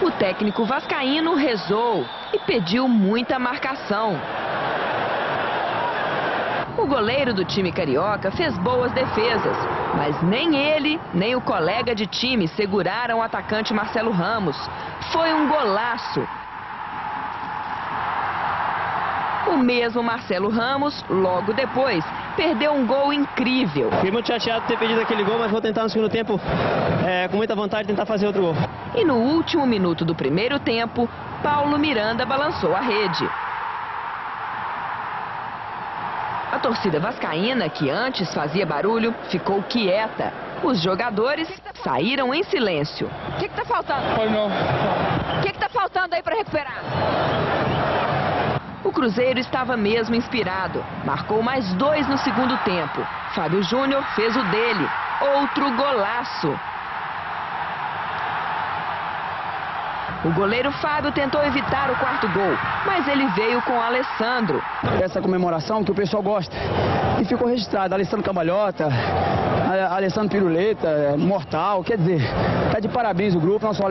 O técnico vascaíno rezou e pediu muita marcação. O goleiro do time carioca fez boas defesas, mas nem ele, nem o colega de time seguraram o atacante Marcelo Ramos. Foi um golaço. O mesmo Marcelo Ramos, logo depois, perdeu um gol incrível. Fiquei muito chateado de ter perdido aquele gol, mas vou tentar no segundo tempo, é, com muita vontade, tentar fazer outro gol. E no último minuto do primeiro tempo, Paulo Miranda balançou a rede. A torcida vascaína, que antes fazia barulho, ficou quieta. Os jogadores saíram em silêncio. O que está faltando? Foi não. O que está faltando aí para recuperar? O Cruzeiro estava mesmo inspirado. Marcou mais dois no segundo tempo. Fábio Júnior fez o dele. Outro golaço. O goleiro Fábio tentou evitar o quarto gol, mas ele veio com Alessandro. Essa comemoração que o pessoal gosta. E ficou registrado, Alessandro Cambalhota, Alessandro Piruleta, Mortal, quer dizer, tá de parabéns o grupo, nosso